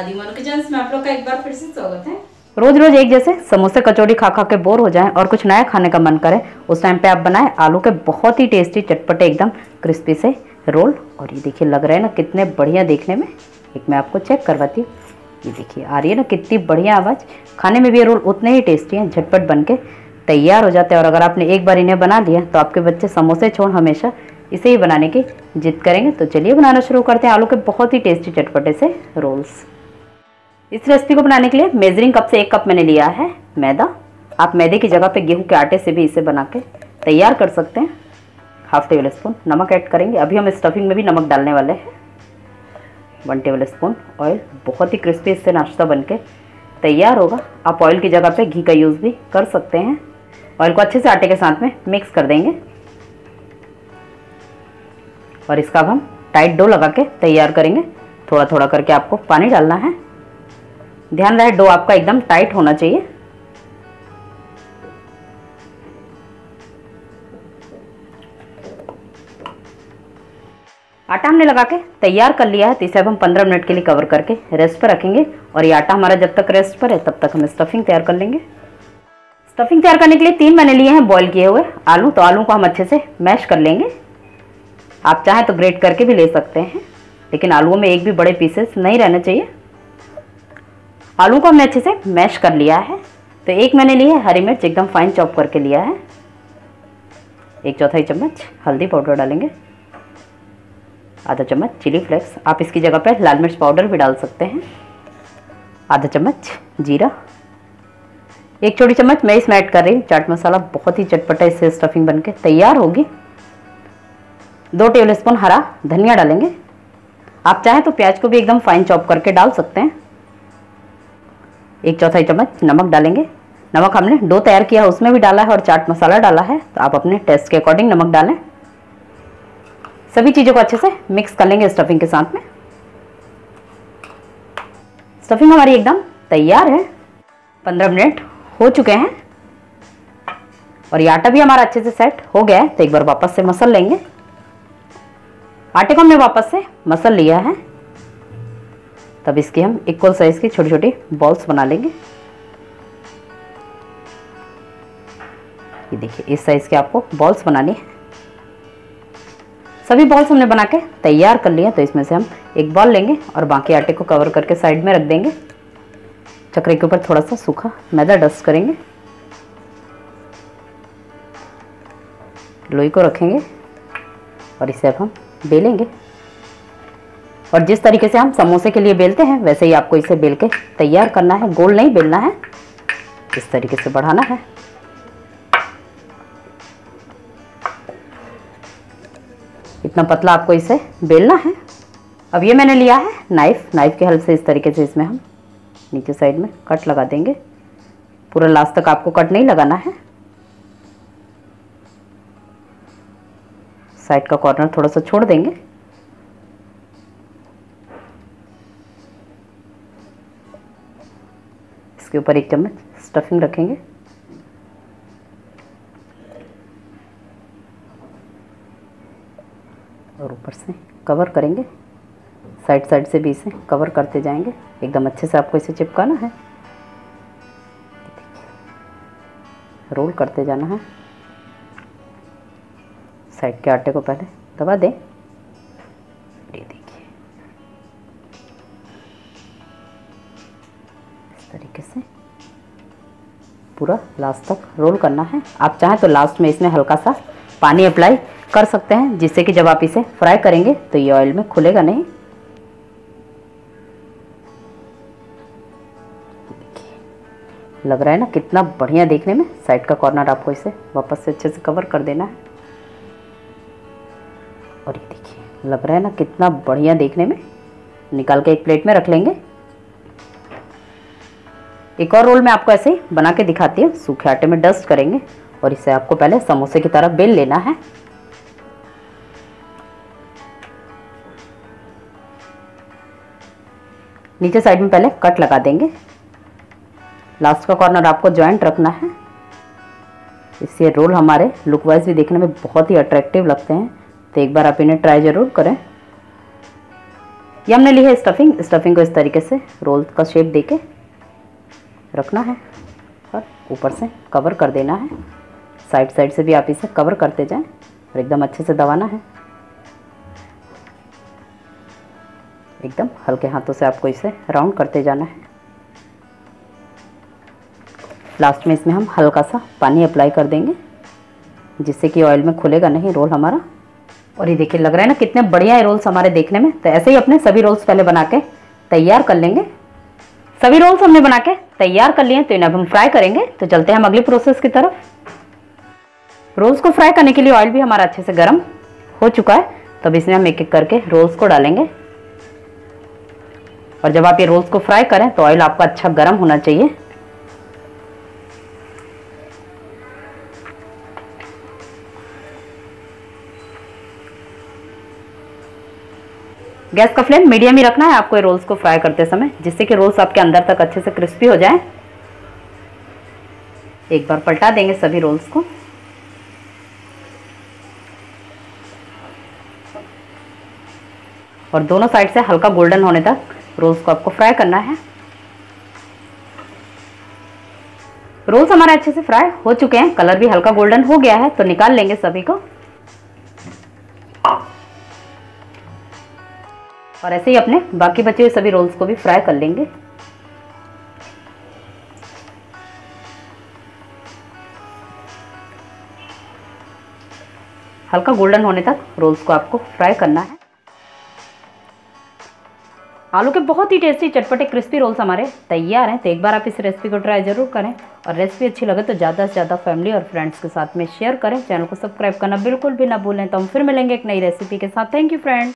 आदि मनु किचन में आप लोग का एक बार फिर से स्वागत है। रोज रोज एक जैसे समोसे कचौड़ी खा खा के बोर हो जाएँ और कुछ नया खाने का मन करे, उस टाइम पे आप बनाएँ आलू के बहुत ही टेस्टी चटपटे एकदम क्रिस्पी से रोल और ये देखिए लग रहा है ना कितने बढ़िया देखने में। एक मैं आपको चेक करवाती हूँ। ये देखिए आ रही है ना कितनी बढ़िया आवाज़। खाने में भी ये रोल उतने ही टेस्टी हैं, झटपट बन के तैयार हो जाते हैं। और अगर आपने एक बार इन्हें बना लिया तो आपके बच्चे समोसे छोड़ हमेशा इसे ही बनाने की जिद करेंगे। तो चलिए बनाना शुरू करते हैं आलू के बहुत ही टेस्टी चटपटे से रोल्स इस रेसिपी को बनाने के लिए मेजरिंग कप से एक कप मैंने लिया है, मैदा। आप मैदे की जगह पे गेहूँ के आटे से भी इसे बना के तैयार कर सकते हैं। हाफ़ टेबल स्पून नमक ऐड करेंगे। अभी हम स्टफिंग में भी नमक डालने वाले हैं। वन टेबल स्पून ऑयल बहुत ही क्रिस्पी इससे नाश्ता बन के तैयार होगा। आप ऑयल की जगह पे घी का यूज़ भी कर सकते हैं। ऑयल को अच्छे से आटे के साथ में मिक्स कर देंगे। और इसका अब हम टाइट डो लगा के तैयार करेंगे। थोड़ा थोड़ा करके आपको पानी डालना है। ध्यान रहे, डो आपका एकदम टाइट होना चाहिए। आटा हमने लगा के तैयार कर लिया है तो इसे अब हम 15 मिनट के लिए कवर करके रेस्ट पर रखेंगे। और ये आटा हमारा जब तक रेस्ट पर है, तब तक हम स्टफिंग तैयार कर लेंगे। स्टफिंग तैयार करने के लिए तीन मैंने लिए हैं बॉईल किए हुए आलू। तो आलू को हम अच्छे से मैश कर लेंगे। आप चाहें तो ग्रेट करके भी ले सकते हैं, लेकिन आलूओं में एक भी बड़े पीसेस नहीं रहने चाहिए। आलू को हमने अच्छे से मैश कर लिया है। तो एक मैंने लिया है हरी मिर्च, एकदम फाइन चॉप करके लिया है। एक चौथाई चम्मच हल्दी पाउडर डालेंगे। आधा चम्मच चिली फ्लेक्स। आप इसकी जगह पर लाल मिर्च पाउडर भी डाल सकते हैं। आधा चम्मच जीरा। एक छोटी चम्मच मैं इसमें ऐड कर रही हूँ। चाट मसाला बहुत ही चटपटा इससे स्टफिंग बनके तैयार होगी। दो टेबल स्पून हरा धनिया डालेंगे। आप चाहें तो प्याज को भी एकदम फाइन चॉप करके डाल सकते हैं। एक चौथाई चम्मच नमक डालेंगे। नमक हमने डो तैयार किया है, उसमें भी डाला है और चाट मसाला डाला है। तो आप अपने टेस्ट के अकॉर्डिंग नमक डालें। सभी चीज़ों को अच्छे से मिक्स कर लेंगे स्टफिंग के साथ में। स्टफिंग हमारी एकदम तैयार है। पंद्रह मिनट हो चुके हैं। और ये आटा भी हमारा अच्छे से सेट हो गया है तो एक बार वापस से मसल लेंगे। आटे को हमने वापस से मसल लिया है। तब इसकी हम इक्वल साइज़ की छोटी छोटी बॉल्स बना लेंगे। ये देखिए, इस साइज़ के आपको बॉल्स बनानी है। सभी बॉल्स हमने बना के तैयार कर लिया तो इसमें से हम एक बॉल लेंगे और बाकी आटे को कवर करके साइड में रख देंगे। चक्रे के ऊपर थोड़ा सा सूखा मैदा डस्ट करेंगे। लोई को रखेंगे और इसे अब हम बेलेंगे। और जिस तरीके से हम समोसे के लिए बेलते हैं, वैसे ही आपको इसे बेल के तैयार करना है, गोल नहीं बेलना है। इस तरीके से बढ़ाना है। इतना पतला आपको इसे बेलना है। अब ये मैंने लिया है नाइफ। नाइफ के हेल्प से इस तरीके से इसमें हम नीचे साइड में कट लगा देंगे। पूरा लास्ट तक आपको कट नहीं लगाना है। साइड का कॉर्नर थोड़ा सा छोड़ देंगे। इसके ऊपर एक चम्मच स्टफिंग रखेंगे। और ऊपर से कवर करेंगे। साइड साइड से भी इसे कवर करते जाएँगे। एकदम अच्छे से आपको इसे चिपकाना है। रोल करते जाना है। साइड के आटे को पहले दबा दें। पूरा लास्ट तक रोल करना है। आप चाहें तो लास्ट में इसमें हल्का सा पानी अप्लाई कर सकते हैं, जिससे कि जब आप इसे फ्राई करेंगे तो ये ऑयल में खुलेगा नहीं। लग रहा है ना कितना बढ़िया देखने में। साइड का कॉर्नर आपको इसे वापस से अच्छे से कवर कर देना है। और ये देखिए, लग रहा है ना कितना बढ़िया देखने में। निकाल के एक प्लेट में रख लेंगे। एक और रोल मैं आपको ऐसे ही बना के दिखाती हूँ। सूखे आटे में डस्ट करेंगे और इसे आपको पहले समोसे की तरह बेल लेना है। नीचे साइड में पहले कट लगा देंगे। लास्ट का कॉर्नर आपको जॉइंट रखना है। इससे रोल हमारे लुक वाइज भी देखने में बहुत ही अट्रैक्टिव लगते हैं। तो एक बार आप इन्हें ट्राई ज़रूर करें। ये हमने ली है स्टफिंग स्टफिंग को इस तरीके से रोल का शेप देके रखना है और ऊपर से कवर कर देना है। साइड साइड से भी आप इसे कवर करते जाएँ और एकदम अच्छे से दबाना है। एकदम हल्के हाथों से आपको इसे राउंड करते जाना है। लास्ट में इसमें हम हल्का सा पानी अप्लाई कर देंगे, जिससे कि ऑयल में खुलेगा नहीं रोल हमारा। और ये देखिए, लग रहा है ना कितने बढ़िया है रोल्स हमारे देखने में। तो ऐसे ही अपने सभी रोल्स पहले बना के तैयार कर लेंगे। सभी रोल्स हमने बना के तैयार कर लिए तो इन्हें अब हम फ्राई करेंगे। तो चलते हैं हम अगले प्रोसेस की तरफ़। रोल्स को फ्राई करने के लिए ऑयल भी हमारा अच्छे से गर्म हो चुका है। तो अब इसमें हम एक एक करके रोल्स को डालेंगे। और जब आप ये रोल्स को फ्राई करें तो ऑयल आपका अच्छा गर्म होना चाहिए। गैस का फ्लेम मीडियम ही रखना है, आपको रोल्स को फ्राई करते समय, जिससे कि रोल्स आपके अंदर तक अच्छे से क्रिस्पी हो जाए। एक बार पलटा देंगे सभी रोल्स को। और दोनों साइड से हल्का गोल्डन होने तक रोल्स को आपको फ्राई करना है। रोल्स हमारे अच्छे से फ्राई हो चुके हैं, कलर भी हल्का गोल्डन हो गया है तो निकाल लेंगे सभी को। और ऐसे ही अपने बाकी बचे हुए सभी रोल्स को भी फ्राई कर लेंगे। हल्का गोल्डन होने तक रोल्स को आपको फ्राई करना है। आलू के बहुत ही टेस्टी चटपटे क्रिस्पी रोल्स हमारे तैयार हैं। तो एक बार आप इस रेसिपी को ट्राई ज़रूर करें और रेसिपी अच्छी लगे तो ज़्यादा से ज़्यादा फैमिली और फ्रेंड्स के साथ में शेयर करें। चैनल को सब्सक्राइब करना बिल्कुल भी ना भूलें। तो हम फिर मिलेंगे एक नई रेसिपी के साथ। Thank you friends